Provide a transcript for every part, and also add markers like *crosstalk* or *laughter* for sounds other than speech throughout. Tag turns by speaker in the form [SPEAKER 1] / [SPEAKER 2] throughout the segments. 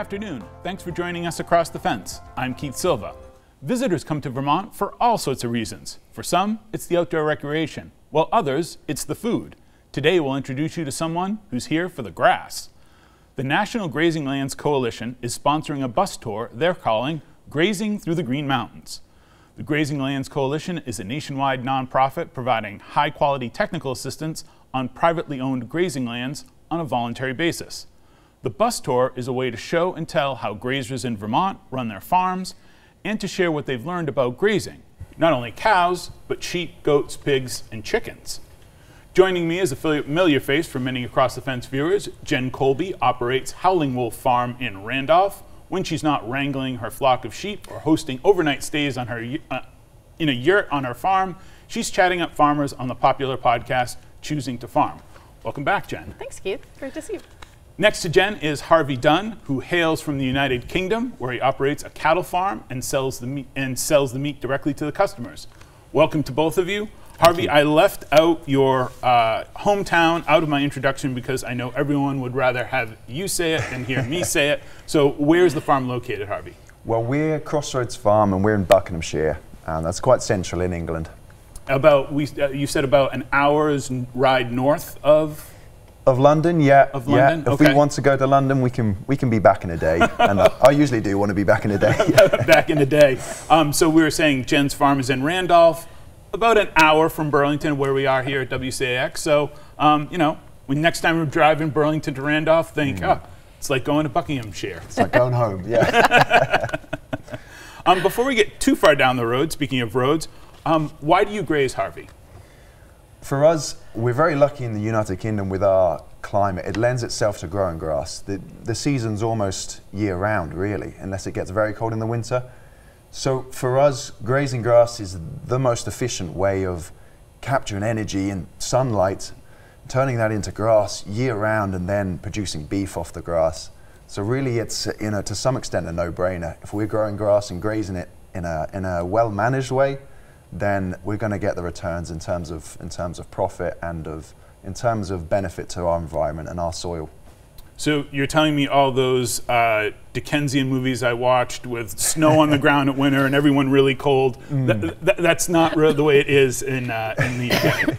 [SPEAKER 1] Afternoon. Thanks for joining us across the fence. I'm Keith Silva. Visitors come to Vermont for all sorts of reasons. For some, it's the outdoor recreation, while others, it's the food. Today, we'll introduce you to someone who's here for the grass. The National Grazing Lands Coalition is sponsoring a bus tour they're calling Grazing Through the Green Mountains. The Grazing Lands Coalition is a nationwide nonprofit providing high quality technical assistance on privately owned grazing lands on a voluntary basis. The bus tour is a way to show and tell how grazers in Vermont run their farms and to share what they've learned about grazing, not only cows, but sheep, goats, pigs, and chickens. Joining me is a familiar face for many across the fence viewers. Jenn Colby operates Howling Wolf Farm in Randolph when she's not wrangling her flock of sheep or hosting overnight stays on her uh, in a yurt on her farm. She's chatting up farmers on the popular podcast Choosing to Farm. Welcome back, Jenn.
[SPEAKER 2] Thanks, Keith. Great to see you.
[SPEAKER 1] Next to Jenn is Harvey Dunn, who hails from the United Kingdom, where he operates a cattle farm and sells the meat, and sells the meat directly to the customers. Welcome to both of you. Harvey, I left out your uh, hometown out of my introduction because I know everyone would rather have you say it than hear me *laughs* say it. So, where's the farm located, Harvey?
[SPEAKER 3] Well, we're Crossroads Farm and we're in Buckinghamshire, and that's quite central in England.
[SPEAKER 1] About we, uh, you said about an hour's ride north of
[SPEAKER 3] of London, yeah.
[SPEAKER 1] Of London,
[SPEAKER 3] yeah.
[SPEAKER 1] Okay.
[SPEAKER 3] If we want to go to London, we can we can be back in a day, *laughs* and uh, I usually do want to be back in a day. *laughs*
[SPEAKER 1] back in a day. Um, so we were saying Jenn's farm is in Randolph, about an hour from Burlington, where we are here at WCAX. So um, you know, when next time we're driving Burlington to Randolph, think, oh, it's like going to Buckinghamshire.
[SPEAKER 3] It's like going home, yeah. *laughs*
[SPEAKER 1] Um, before we get too far down the road, speaking of roads, um, why do you graze, Harvey?
[SPEAKER 3] For us, we're very lucky in the United Kingdom with our climate. It lends itself to growing grass. The, the season's almost year round, really, unless it gets very cold in the winter. So for us, grazing grass is the most efficient way of capturing energy and sunlight, turning that into grass year round, and then producing beef off the grass. So really, it's you know to some extent a no-brainer. If we're growing grass and grazing it in a in a well-managed way, then we're going to get the returns in terms of in terms of profit and of in terms of benefit to our environment and our soil.
[SPEAKER 1] So you're telling me all those uh, Dickensian movies I watched with snow on the *laughs* ground at winter and everyone really cold.
[SPEAKER 3] Mm.
[SPEAKER 1] Th- th- that's not the way it is in uh, in the UK.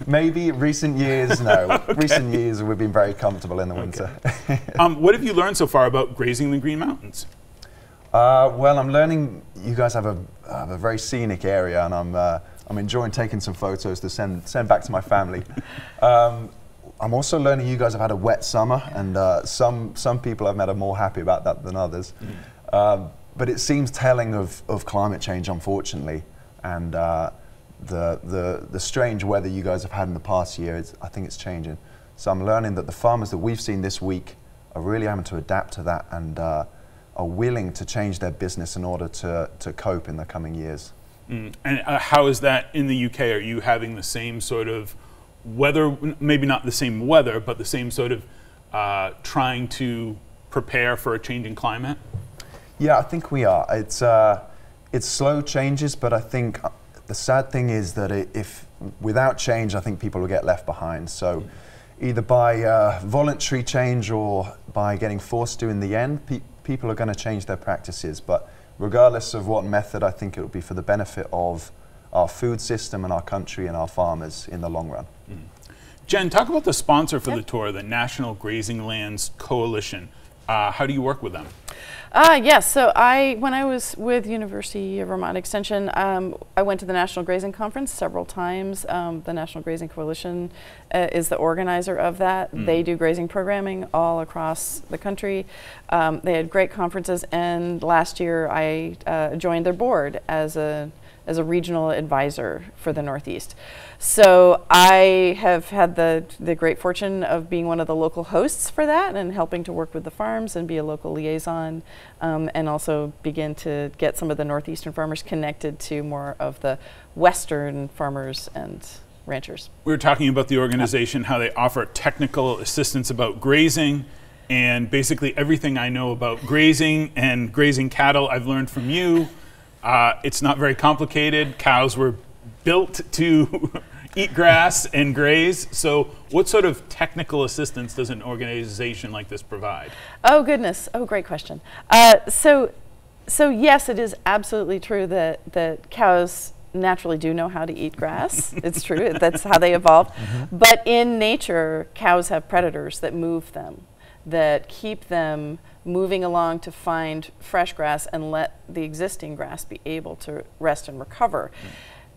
[SPEAKER 1] *laughs*
[SPEAKER 3] Maybe recent years, no. *laughs* Recent years we've been very comfortable in the winter.
[SPEAKER 1] um, what have you learned so far about grazing the Green Mountains?
[SPEAKER 3] Uh, well, I'm learning. You guys have a, have a very scenic area, and I'm uh, I'm enjoying taking some photos to send send back to my family. *laughs* Um, I'm also learning you guys have had a wet summer, and uh, some some people I've met are more happy about that than others. Um, but it seems telling of, of climate change, unfortunately, and uh, the, the the strange weather you guys have had in the past year. It's, I think it's changing. So I'm learning that the farmers that we've seen this week are really having to adapt to that and uh, are willing to change their business in order to, to cope in the coming years.
[SPEAKER 1] Mm. And uh, how is that in the UK? Are you having the same sort of weather, maybe not the same weather, but the same sort of uh, trying to prepare for a changing climate?
[SPEAKER 3] Yeah, I think we are. It's, uh, it's slow changes, but I think uh, the sad thing is that it, if without change, I think people will get left behind. So either by uh, voluntary change or by getting forced to in the end, people are going to change their practices. But regardless of what method, I think it will be for the benefit of our food system and our country and our farmers in the long run.
[SPEAKER 1] Mm. Jen, talk about the sponsor for
[SPEAKER 2] Yep.
[SPEAKER 1] the tour, the National Grazing Lands Coalition. Uh, how do you work with them?
[SPEAKER 2] Uh, yes, so I, when I was with University of Vermont Extension, um, I went to the National Grazing Conference several times. Um, the National Grazing Coalition uh, is the organizer of that.
[SPEAKER 1] Mm.
[SPEAKER 2] They do grazing programming all across the country. Um, they had great conferences, and last year I uh, joined their board as a as a regional advisor for the Northeast. So I have had the, the great fortune of being one of the local hosts for that and helping to work with the farms and be a local liaison um, and also begin to get some of the Northeastern farmers connected to more of the Western farmers and ranchers.
[SPEAKER 1] We were talking about the organization, how they offer technical assistance about grazing, and basically everything I know about grazing and grazing cattle, I've learned from you. Uh, it's not very complicated. Cows were built to *laughs* eat grass and graze. So, what sort of technical assistance does an organization like this provide?
[SPEAKER 2] Oh goodness! Oh, great question. Uh, so, so yes, it is absolutely true that that cows naturally do know how to eat grass. *laughs* it's true. That's how they evolved. Mm-hmm. But in nature, cows have predators that move them, that keep them moving along to find fresh grass and let the existing grass be able to rest and recover. Mm.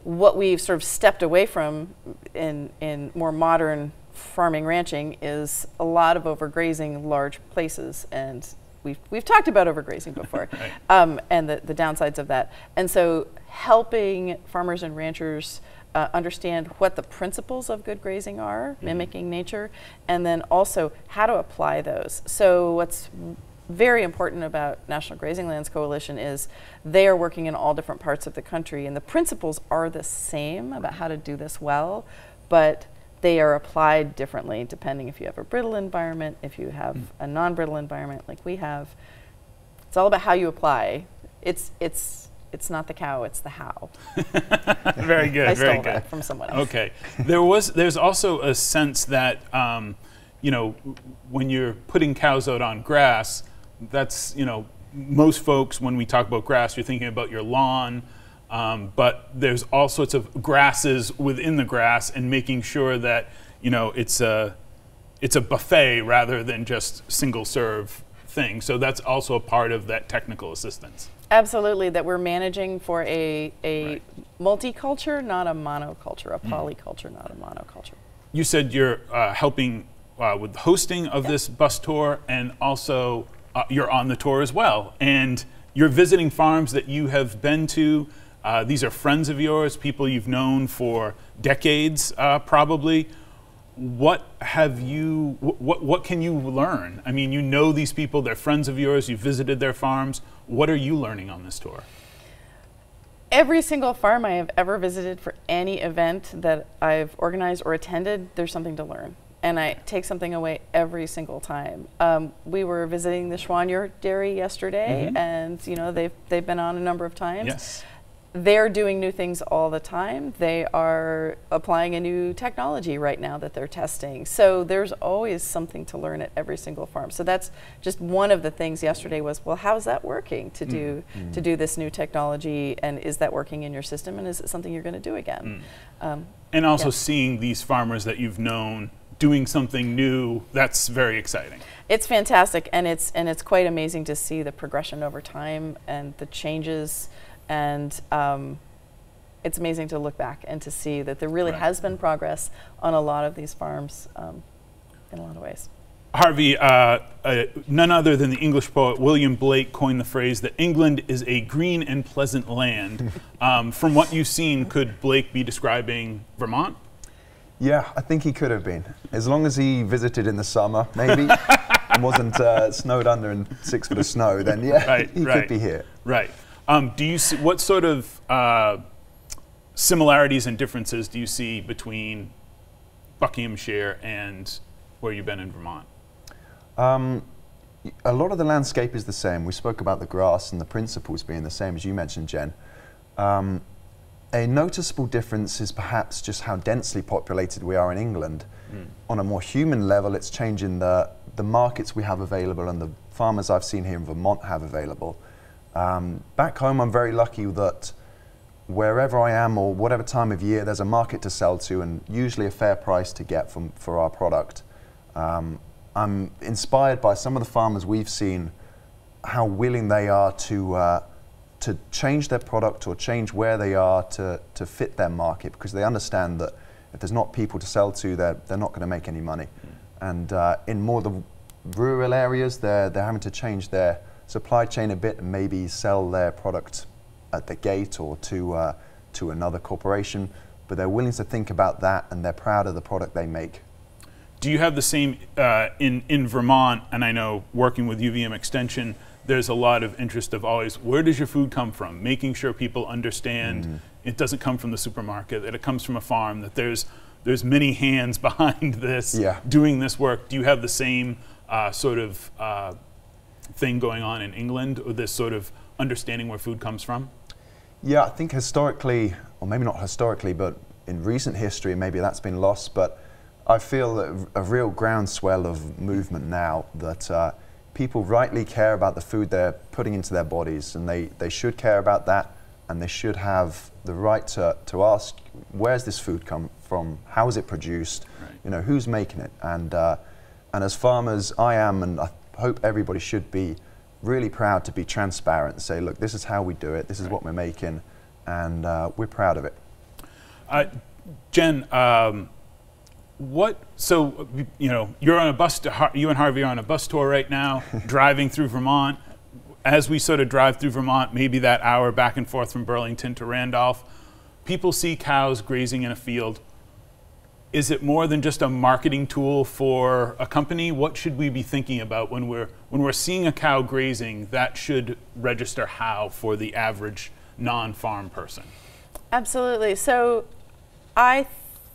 [SPEAKER 2] What we've sort of stepped away from in, in more modern farming ranching is a lot of overgrazing large places and we've, we've talked about overgrazing before *laughs* right. um, and the, the downsides of that. And so helping farmers and ranchers uh, understand what the principles of good grazing are, mm-hmm. mimicking nature, and then also how to apply those. So what's very important about National Grazing Lands Coalition is they are working in all different parts of the country, and the principles are the same about how to do this well, but they are applied differently depending if you have a brittle environment, if you have mm. a non-brittle environment like we have. It's all about how you apply. It's it's it's not the cow, it's the how. *laughs*
[SPEAKER 1] very good.
[SPEAKER 2] I
[SPEAKER 1] very
[SPEAKER 2] stole
[SPEAKER 1] good.
[SPEAKER 2] that from someone else.
[SPEAKER 1] Okay. there was there's also a sense that um, you know when you're putting cows out on grass, that's you know most folks when we talk about grass, you're thinking about your lawn. Um, but there's all sorts of grasses within the grass, and making sure that you know it's a it's a buffet rather than just single serve thing. So that's also a part of that technical assistance.
[SPEAKER 2] Absolutely, that we're managing for a, a right. multiculture, not a monoculture, a mm. polyculture, not a monoculture.
[SPEAKER 1] You said you're uh, helping uh, with hosting of this bus tour, and also uh, you're on the tour as well. And you're visiting farms that you have been to. Uh, these are friends of yours, people you've known for decades, uh, probably. What have you what what can you learn? I mean you know these people they're friends of yours you visited their farms. What are you learning on this tour?
[SPEAKER 2] Every single farm i have ever visited for any event that i've organized or attended there's something to learn and i take something away every single time um, we were visiting the Choiniere dairy yesterday mm-hmm. and you know they've, they've been on a number of times
[SPEAKER 1] yes
[SPEAKER 2] they're doing new things all the time. They are applying a new technology right now that they're testing. So there's always something to learn at every single farm. So that's just one of the things yesterday was, well, how's that working to do mm. to do this new technology, and is that working in your system, and is it something you're going to do again?
[SPEAKER 1] Mm. Um, and also yeah. seeing these farmers that you've known doing something new that's very exciting
[SPEAKER 2] it's fantastic and it's and it's quite amazing to see the progression over time and the changes and um, it's amazing to look back and to see that there really right. has been progress on a lot of these farms um, in a lot of ways.
[SPEAKER 1] Harvey, uh, uh, none other than the English poet William Blake coined the phrase that England is a green and pleasant land. *laughs* um, from what you've seen, could Blake be describing Vermont?
[SPEAKER 3] Yeah, I think he could have been. As long as he visited in the summer, maybe, *laughs* and wasn't uh, snowed under in six foot of snow, then yeah, right, he right, could be here.
[SPEAKER 1] Right. Um, do you see, what sort of uh, similarities and differences do you see between Buckinghamshire and where you've been in Vermont? Um,
[SPEAKER 3] a lot of the landscape is the same. We spoke about the grass and the principles being the same, as you mentioned, Jenn. Um, a noticeable difference is perhaps just how densely populated we are in England. Mm. On a more human level, it's changing the, the markets we have available and the farmers I've seen here in Vermont have available. Um, back home, I'm very lucky that wherever I am or whatever time of year, there's a market to sell to and usually a fair price to get from, for our product. Um, I'm inspired by some of the farmers we've seen, how willing they are to, uh, to change their product or change where they are to, to fit their market because they understand that if there's not people to sell to, they're, they're not going to make any money. Mm. And uh, in more the rural areas, they're, they're having to change their supply chain a bit and maybe sell their product at the gate or to, uh, to another corporation, but they're willing to think about that and they're proud of the product they make.
[SPEAKER 1] Do you have the same uh, in, in Vermont? And I know working with UVM Extension, there's a lot of interest of always where does your food come from? Making sure people understand mm-hmm. it doesn't come from the supermarket, that it comes from a farm, that there's there's many hands *laughs* behind this yeah. doing this work. Do you have the same uh, sort of uh, thing going on in England, or this sort of understanding where food comes from?
[SPEAKER 3] Yeah, I think historically, or maybe not historically, but in recent history, maybe that's been lost, but I feel a, a real groundswell of movement now that uh, people rightly care about the food they're putting into their bodies, and they, they should care about that, and they should have the right to, to ask, where's this food come from? How is it produced?
[SPEAKER 1] Right.
[SPEAKER 3] You know, who's making it? And, uh, and as farmers, I am, and I hope everybody should be, really proud to be transparent and say, look, this is how we do it, this is
[SPEAKER 1] Right.
[SPEAKER 3] what we're making, and uh, we're proud of it.
[SPEAKER 1] Uh, Jenn, um, what? So you know, you're on a bus. To, Har- you and Harvey are on a bus tour right now, *laughs* driving through Vermont. As we sort of drive through Vermont, maybe that hour back and forth from Burlington to Randolph, people see cows grazing in a field. Is it more than just a marketing tool for a company? What should we be thinking about when we're when we're seeing a cow grazing? That should register how for the average non-farm person.
[SPEAKER 2] Absolutely. So I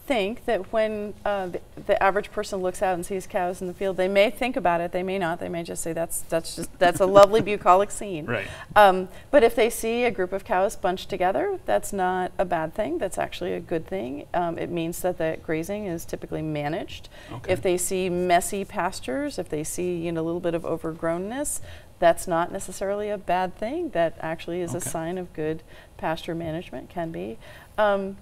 [SPEAKER 2] think that when uh, the, the average person looks out and sees cows in the field, they may think about it, they may not, they may just say that's that's just that's a lovely bucolic scene.
[SPEAKER 1] Right.
[SPEAKER 2] Um, but if they see a group of cows bunched together, that's not a bad thing. That's actually a good thing. Um, it means that the grazing is typically managed.
[SPEAKER 1] Okay.
[SPEAKER 2] If they see messy pastures, if they see you know a little bit of overgrownness, that's not necessarily a bad thing. That actually is
[SPEAKER 1] Okay.
[SPEAKER 2] a sign of good pasture management. Can be. Um,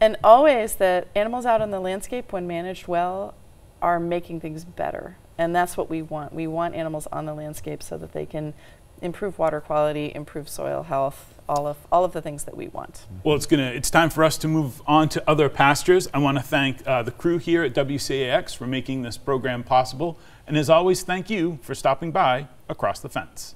[SPEAKER 2] and always that animals out in the landscape, when managed well, are making things better. And that's what we want. We want animals on the landscape so that they can improve water quality, improve soil health, all of all of the things that we want.
[SPEAKER 1] Well, it's gonna. It's time for us to move on to other pastures. I want to thank uh, the crew here at WCAX for making this program possible, and as always, thank you for stopping by across the fence.